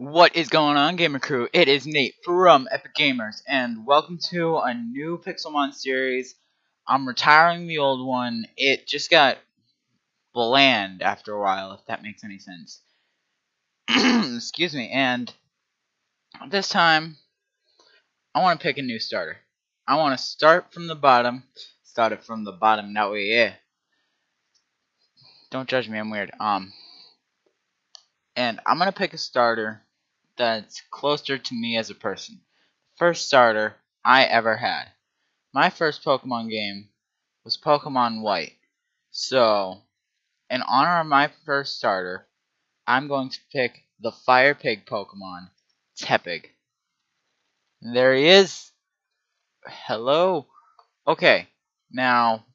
What is going on, Gamer Crew? It is Nate from Epic Gamers, and welcome to a new Pixelmon series. I'm retiring the old one. It just got bland after a while, if that makes any sense. Excuse me, and this time, I want to pick a new starter. I want to start from the bottom. Start it from the bottom, that way, yeah. Don't judge me, I'm weird. Um, and I'm gonna pick a starter that's closer to me as a person. First starter I ever had. My first Pokemon game was Pokemon White. So, in honor of my first starter, I'm going to pick the Fire Pig Pokemon, Tepig. There he is. Hello. Okay, now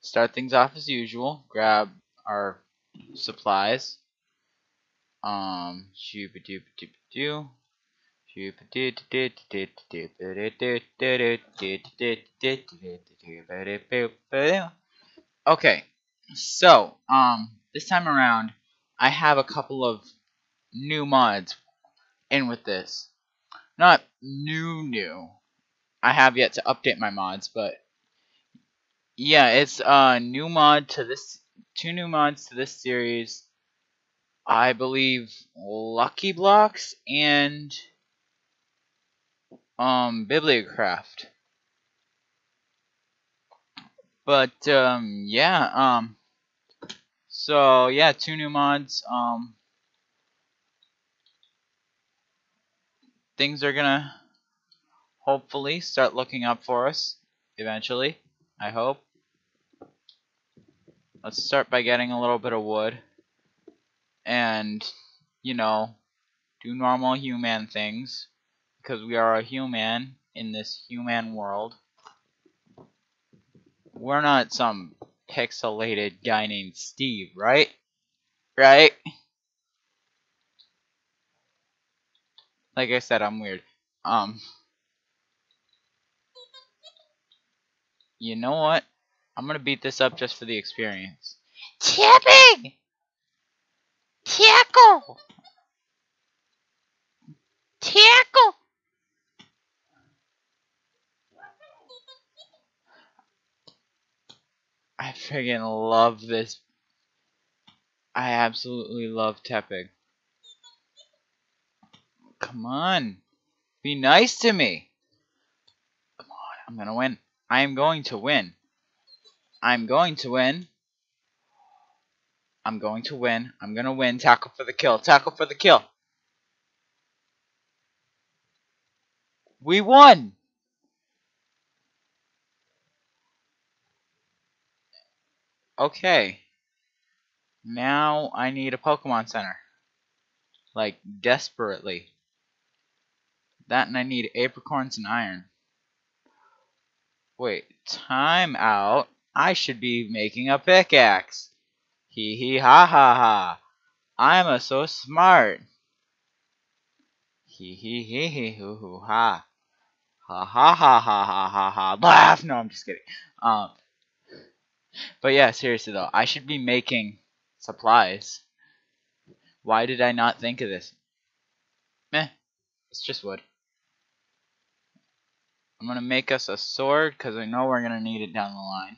start things off as usual. Grab our supplies. Um, doo. Okay, so, um, this time around, I have a couple of new mods in with this. Not new, new. I have yet to update my mods, but, yeah, it's a new mod to this, two new mods to this series, I believe Lucky Blocks and um Bibliocraft. But um yeah, um so yeah, two new mods. Um things are gonna hopefully start looking up for us eventually. I hope. Let's start by getting a little bit of wood and you know do normal human things because we are a human in this human world. We're not some pixelated guy named Steve, right? Right? Like I said, I'm weird. Um You know what? I'm gonna beat this up just for the experience. Tepig! Tackle! Tackle! I friggin' love this. I absolutely love Tepig. Come on. Be nice to me. Come on, I'm gonna win. I am going to win. I'm going to win. I'm going to win. I'm going to win. Tackle for the kill. Tackle for the kill. We won! Okay. Now I need a Pokemon Center. Like, desperately. That and I need apricorns and iron. Wait, time out. I should be making a pickaxe. Hee hee ha ha ha. I'm so smart. Hee hee hee hee hoo hoo ha. Ha ha ha ha ha ha ha. Laugh! No, I'm just kidding. Um, but yeah, seriously though, I should be making supplies. Why did I not think of this? Meh. It's just wood. I'm gonna make us a sword because I know we're gonna need it down the line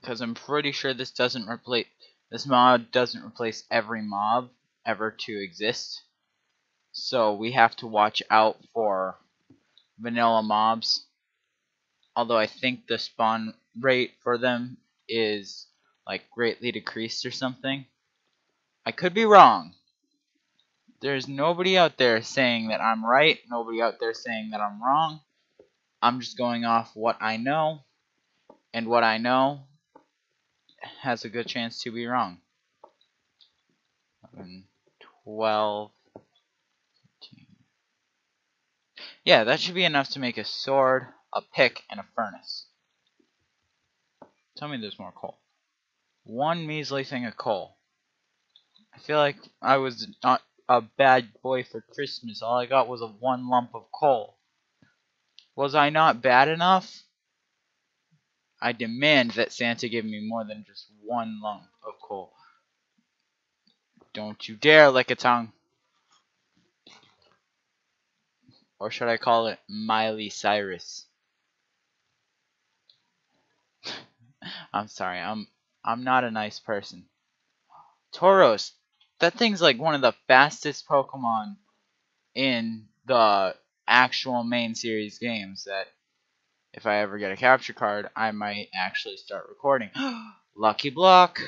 because I'm pretty sure this doesn't replace this mod doesn't replace every mob ever to exist. So we have to watch out for vanilla mobs. Although I think the spawn rate for them is like greatly decreased or something. I could be wrong. There's nobody out there saying that I'm right, nobody out there saying that I'm wrong. I'm just going off what I know. And what I know has a good chance to be wrong. 11, 12, 13. Yeah, that should be enough to make a sword, a pick, and a furnace. Tell me there's more coal. One measly thing of coal. I feel like I was not a bad boy for Christmas. All I got was a one lump of coal. Was I not bad enough? I demand that Santa give me more than just one lump of coal. Don't you dare Lickitung. Or should I call it Miley Cyrus? I'm sorry, I'm I'm not a nice person. Tauros, that thing's like one of the fastest Pokemon in the actual main series games that if I ever get a capture card, I might actually start recording. Lucky block.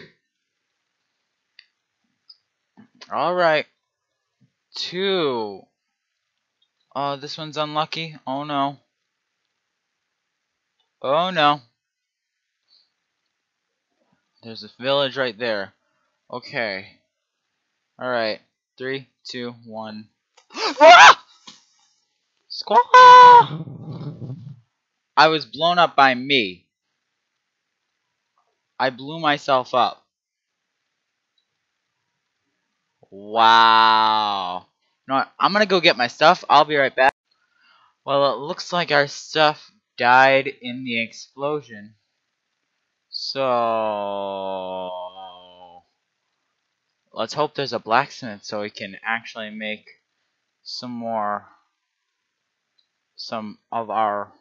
Alright. Two. Oh, this one's unlucky. Oh no. Oh no. There's a village right there. Okay. Alright. Three, two, one. Ah! Squaw! I was blown up by me. I blew myself up. Wow. You know what? I'm gonna go get my stuff. I'll be right back. Well, it looks like our stuff died in the explosion. So... Let's hope there's a blacksmith so we can actually make some more... Some of our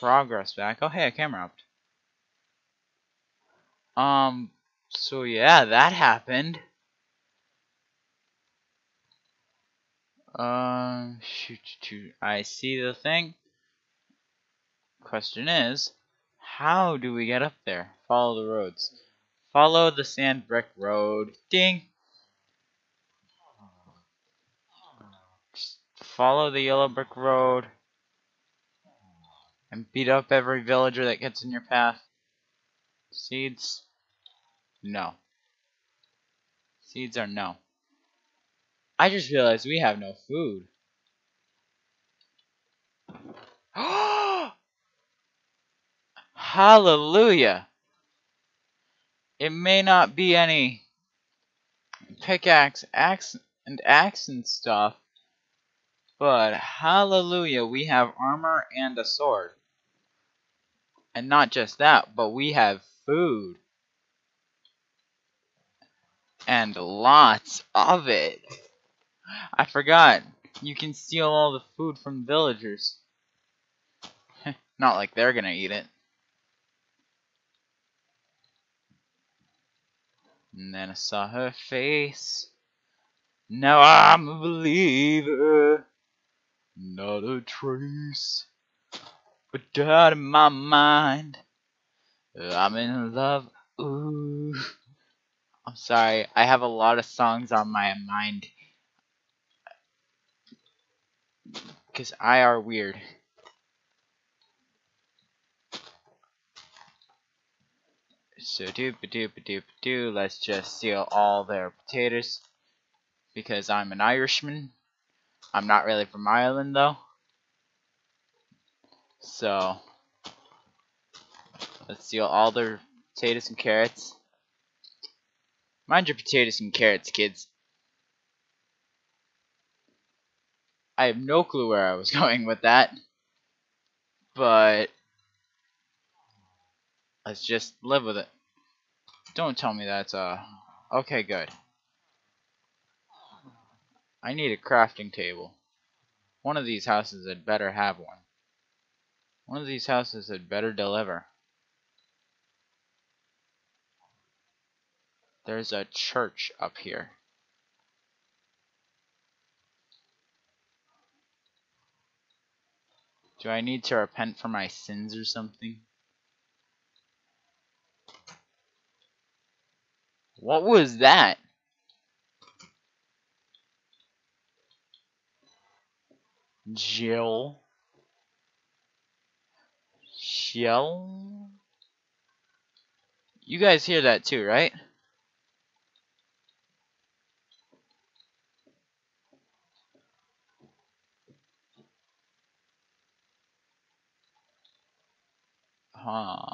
progress back. Oh, hey, a Camerupt. Um, so yeah, that happened. Um, shoot, shoot, I see the thing. Question is, how do we get up there? Follow the roads. Follow the sand brick road. Ding! Just follow the yellow brick road and beat up every villager that gets in your path. Seeds? No. Seeds are no. I just realized we have no food. Hallelujah! It may not be any pickaxe, axe, and axe and stuff, but hallelujah, we have armor and a sword. And not just that, but we have food. And lots of it. I forgot. You can steal all the food from villagers. not like they're gonna eat it. And then I saw her face. Now I'm a believer. Not a trace but out of my mind. Uh, I'm in love. Ooh. I'm sorry. I have a lot of songs on my mind. Because I are weird. So doop doop doop doo. Let's just steal all their potatoes. Because I'm an Irishman. I'm not really from Ireland though. So let's steal all their potatoes and carrots. Mind your potatoes and carrots, kids. I have no clue where I was going with that. But let's just live with it. Don't tell me that's uh okay good. I need a crafting table. One of these houses had better have one. One of these houses had better deliver. There's a church up here. Do I need to repent for my sins or something? What was that? Jill? Shell? You guys hear that too, right? Huh.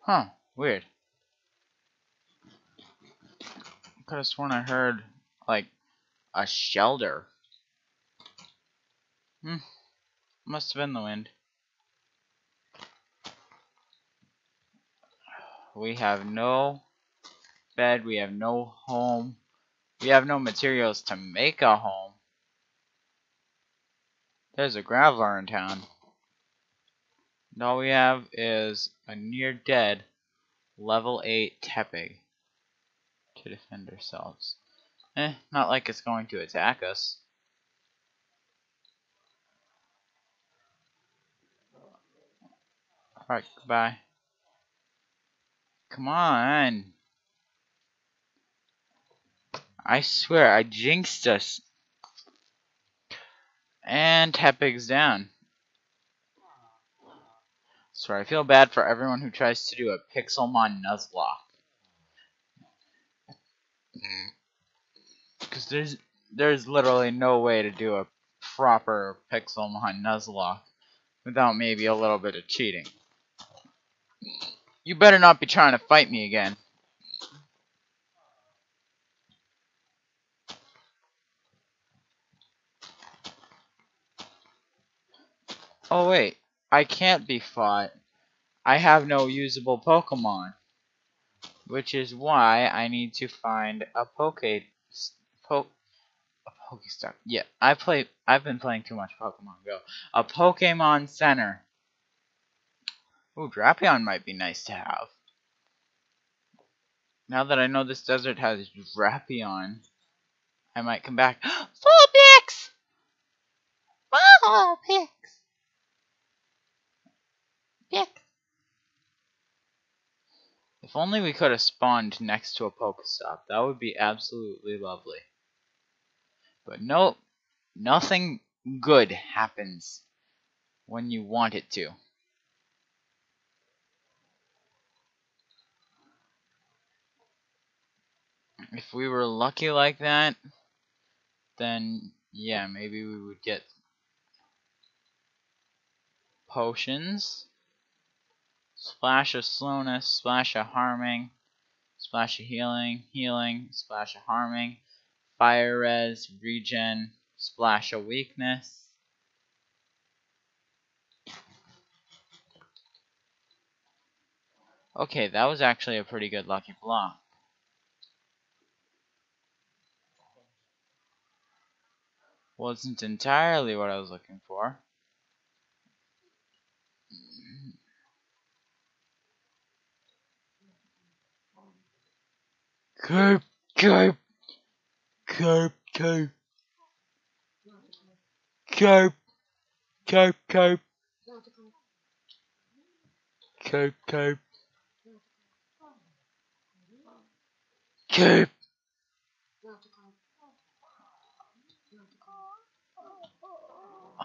Huh. Weird. Could have sworn I heard, like, a shelter. Hmm. Must have been the wind. We have no bed. We have no home. We have no materials to make a home. There's a graveler in town. And all we have is a near dead level 8 Tepig to defend ourselves. Eh, not like it's going to attack us. Alright, goodbye. Come on. I swear, I jinxed us. And Tepig's down. Sorry, I feel bad for everyone who tries to do a Pixelmon Nuzlocke. Mm. Because there's there's literally no way to do a proper Pixelmon Nuzlocke without maybe a little bit of cheating. You better not be trying to fight me again. Oh wait, I can't be fought. I have no usable Pokemon. Which is why I need to find a Poke... Po a Pokestop. Yeah, I play... I've been playing too much Pokemon Go. A Pokemon Center. Ooh, Drapion might be nice to have. Now that I know this desert has Drapion, I might come back. Vulpix! Vulpix! Pick! If only we could have spawned next to a Pokestop. That would be absolutely lovely. But nope, nothing good happens when you want it to. If we were lucky like that, then yeah, maybe we would get potions, splash of slowness, splash of harming, splash of healing, healing, splash of harming, fire res, regen, splash of weakness. Okay, that was actually a pretty good lucky block. Wasn't entirely what I was looking for. Carp, carp, carp, carp, carp, carp, carp, carp, carp, carp.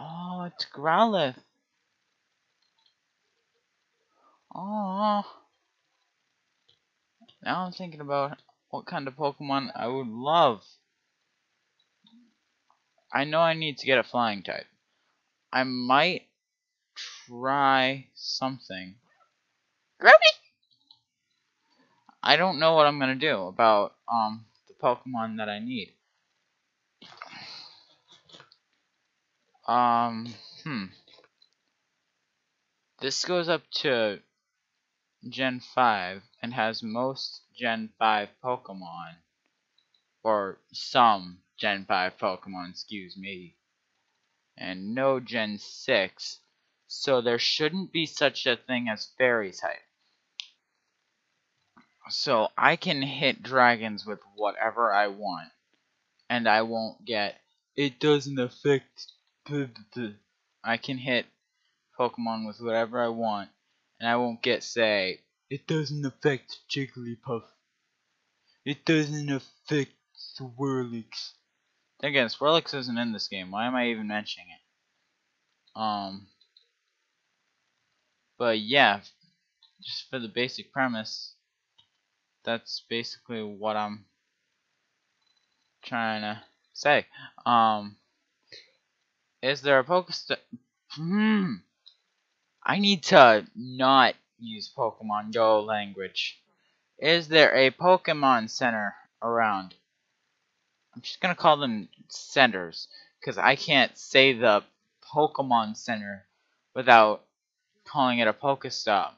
Oh, it's Growlithe. Oh. Now I'm thinking about what kind of Pokemon I would love. I know I need to get a flying type. I might try something. Groovy! I don't know what I'm gonna do about um the Pokemon that I need. Um, hmm. This goes up to Gen 5 and has most Gen 5 Pokemon. Or some Gen 5 Pokemon, excuse me. And no Gen 6. So there shouldn't be such a thing as Fairy type. So I can hit dragons with whatever I want. And I won't get, it doesn't affect I can hit Pokemon with whatever I want, and I won't get, say, it doesn't affect Jigglypuff. It doesn't affect Swirlix. Then again, Swirlix isn't in this game. Why am I even mentioning it? Um, but yeah, just for the basic premise, that's basically what I'm trying to say. Um, is there a Pokestop? Hmm. I need to not use Pokemon Go language. Is there a Pokemon Center around? I'm just gonna call them centers because I can't say the Pokemon Center without calling it a Pokestop.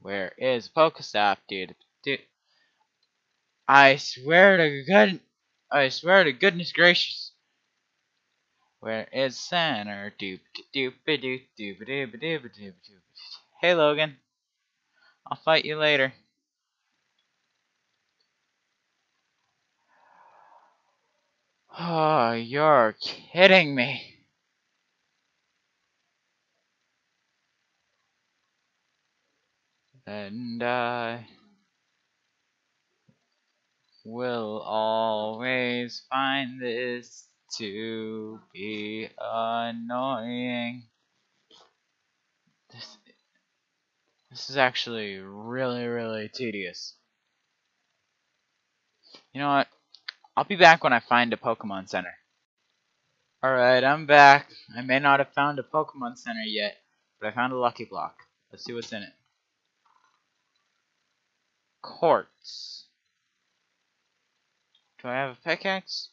Where is Pokestop, dude? Dude. I swear to God, I swear to goodness gracious. Where is center? Doop doop doop doop doop doop doop Hey Logan, I'll fight you later. Oh, you're kidding me. And I will always find this to be annoying. This, this is actually really, really tedious. You know what? I'll be back when I find a Pokemon Center. Alright, I'm back. I may not have found a Pokemon Center yet, but I found a Lucky Block. Let's see what's in it. Quartz. Do I have a pickaxe?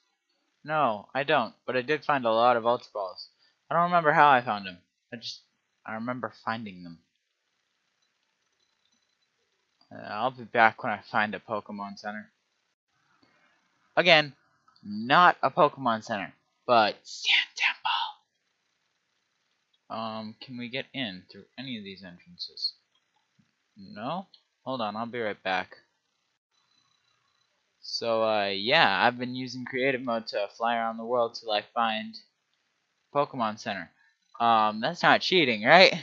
No, I don't, but I did find a lot of Ultra Balls. I don't remember how I found them. I just, I remember finding them. Uh, I'll be back when I find a Pokemon Center. Again, not a Pokemon Center, but Sand Temple. Um, can we get in through any of these entrances? No? Hold on, I'll be right back. So, uh, yeah, I've been using creative mode to fly around the world till I find Pokemon Center. Um, that's not cheating, right?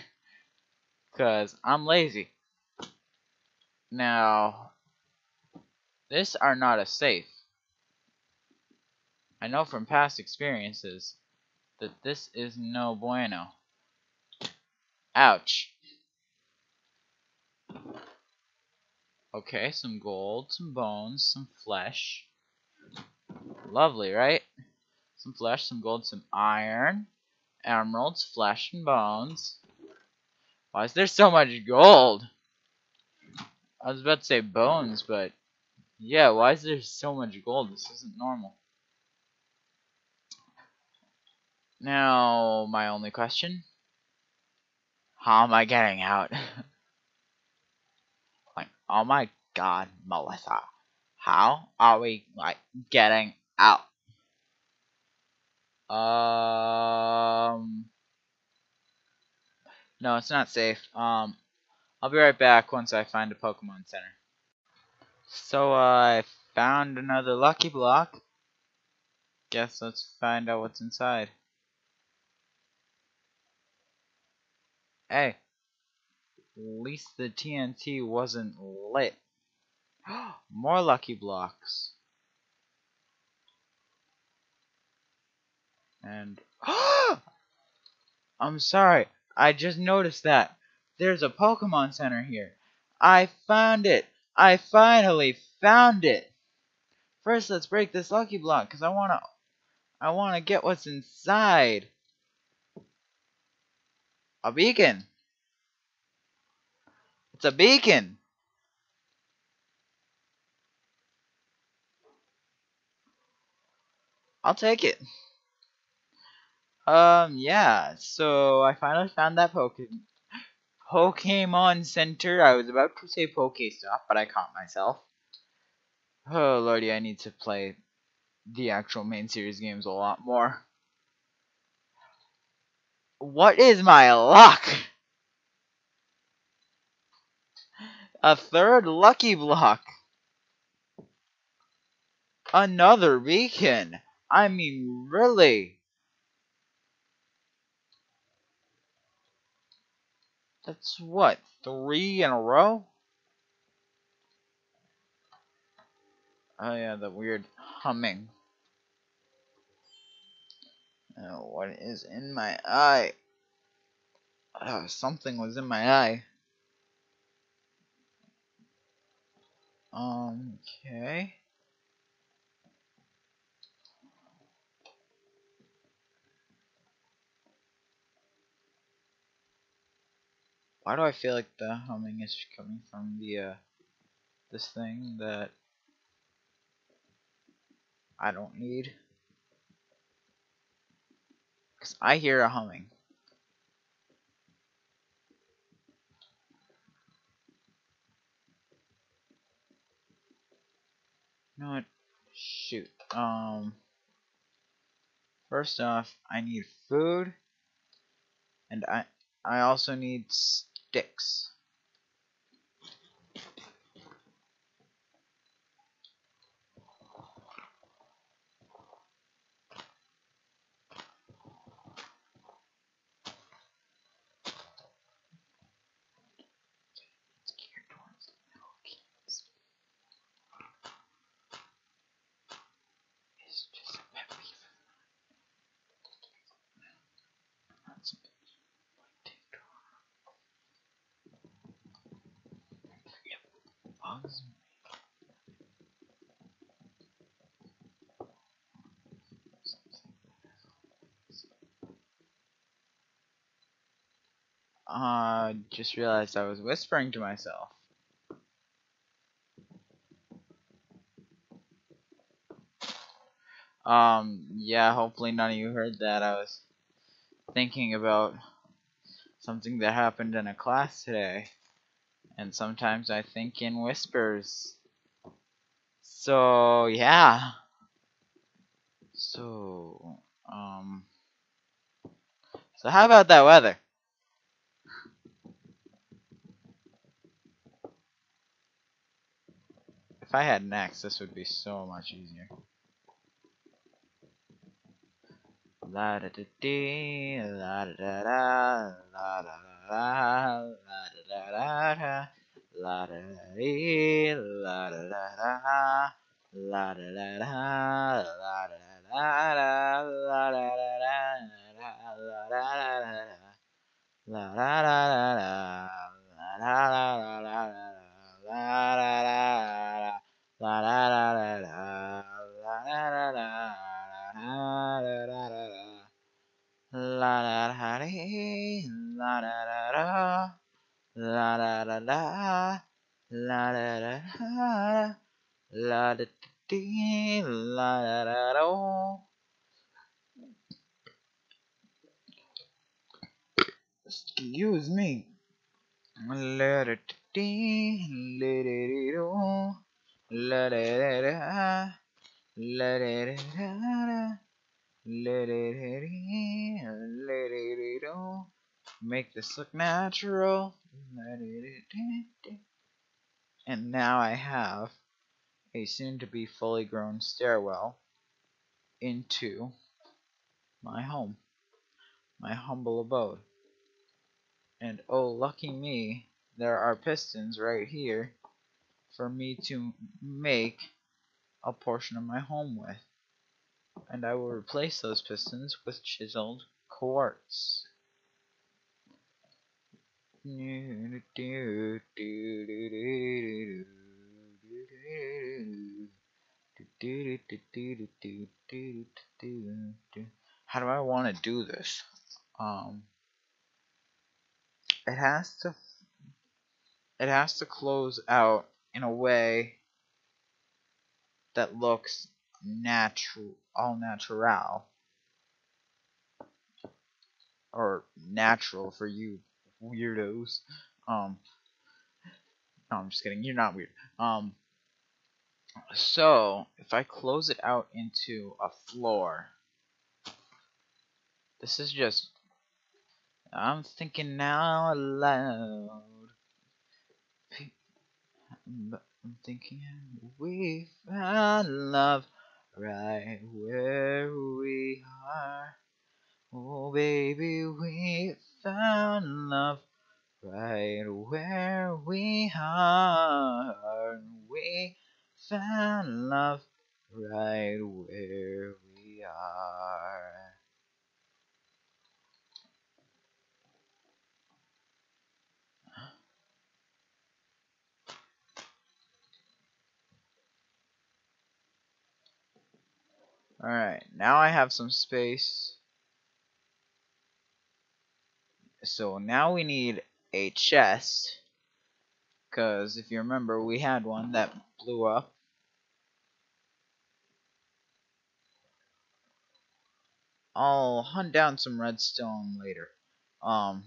Because I'm lazy. Now, this are not a safe. I know from past experiences that this is no bueno. Ouch. Okay, some gold, some bones, some flesh. Lovely, right? Some flesh, some gold, some iron, emeralds, flesh, and bones. Why is there so much gold? I was about to say bones, but yeah, why is there so much gold? This isn't normal. Now, my only question. How am I getting out? oh my god, Melissa. How are we, like, getting out? Um... No, it's not safe. Um, I'll be right back once I find a Pokemon Center. So, uh, I found another Lucky Block. Guess let's find out what's inside. Hey, least the TNT wasn't lit. More lucky blocks. And I'm sorry, I just noticed that. There's a Pokemon Center here. I found it. I finally found it. First, let's break this lucky block because I wanna, I wanna get what's inside. A beacon. It's a beacon. I'll take it. Um, yeah, so I finally found that Pokemon. Pokemon Center. I was about to say Pokestop, but I caught myself. Oh lordy, I need to play the actual main series games a lot more. What is my luck? A third lucky block. Another beacon. I mean, really? That's what, three in a row? Oh yeah, the weird humming. Oh, what is in my eye? Oh, something was in my eye. Okay. Why do I feel like the humming is coming from the, uh, this thing that I don't need? Because I hear a humming. You know what? Shoot. Um. First off, I need food, and I I also need sticks. Bugs Uh, just realized I was whispering to myself. Um, yeah, hopefully none of you heard that. I was thinking about something that happened in a class today and sometimes I think in whispers. So, yeah. So, um, so how about that weather? If I had an next, this would be so much easier. La da da dee, la da da da, la da da, la da da da, la da dee, la da da da, la da da da, la da da da, la da da da, la da da da, la da da da, la da da da, la da da da, la la da da da, la da da da. La da da da la da da dee, la da da da la da da da la da da da la da dee, la da da da Excuse me. La da dee, la da dee do, la da da da La da da da da. La da da dee. La da da do. Make this look natural. And now I have a soon to be fully grown stairwell into my home, my humble abode. And oh, lucky me, there are pistons right here for me to make a portion of my home with. And I will replace those pistons with chiseled quartz. How do I want to do this? Um, it has to it has to close out in a way that looks natural, all natural, or natural for you weirdos. Um, no, I'm just kidding. You're not weird. Um, so if I close it out into a floor, this is just. I'm thinking now aloud. I'm thinking we found love right where we are. Oh, baby, we found love right where we are. We found love right where we are. Alright, now I have some space. So now we need a chest. Because if you remember, we had one that blew up. I'll hunt down some redstone later. Um,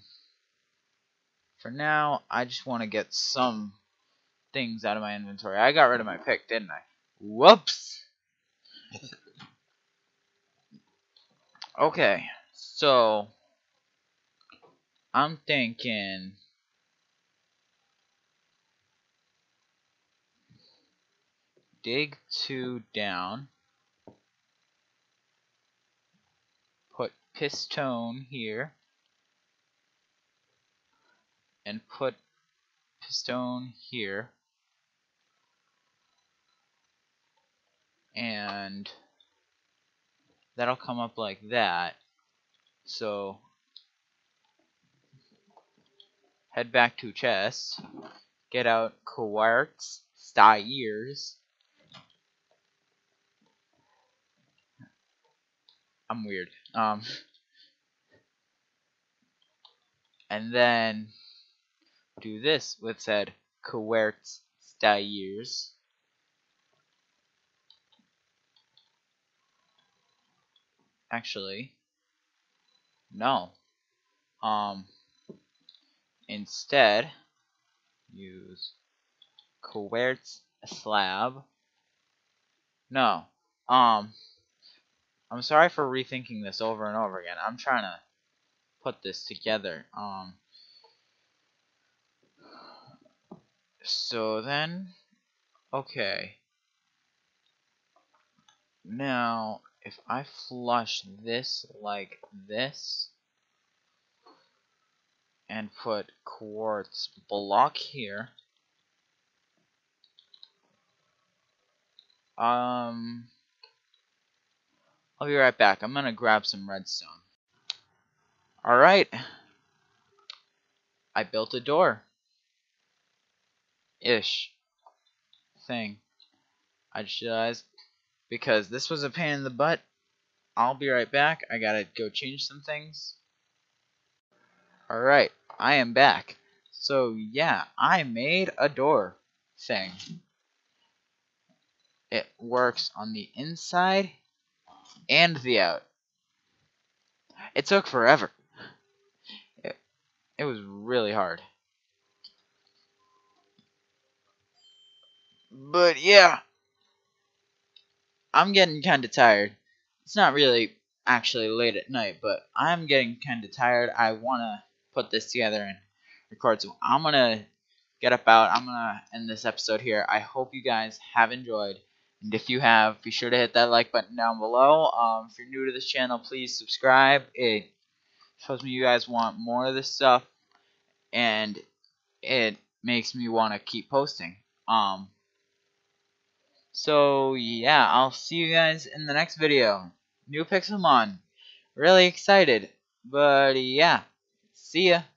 for now, I just want to get some things out of my inventory. I got rid of my pick, didn't I? Whoops! okay, so I'm thinking dig two down put piston here and put piston here and that'll come up like that. So head back to chest get out quartz styres I'm weird. Um and then do this with said quartz styres actually no. Um instead use quartz slab. No um I'm sorry for rethinking this over and over again. I'm trying to put this together um. So then okay. Now if I flush this like this and put quartz block here um I'll be right back I'm gonna grab some redstone alright I built a door ish thing I just realized because this was a pain in the butt. I'll be right back. I gotta go change some things. Alright, I am back. So yeah, I made a door thing. It works on the inside and the out. It took forever. It, it was really hard. But yeah, I'm getting kind of tired. It's not really actually late at night, but I'm getting kind of tired. I want to put this together and record, so I'm going to get up out. I'm going to end this episode here. I hope you guys have enjoyed. And if you have, be sure to hit that like button down below. Um, if you're new to this channel, please subscribe. It shows me you guys want more of this stuff. And it makes me want to keep posting. Um, so yeah, I'll see you guys in the next video. New Pixelmon. Really excited. But yeah, see ya.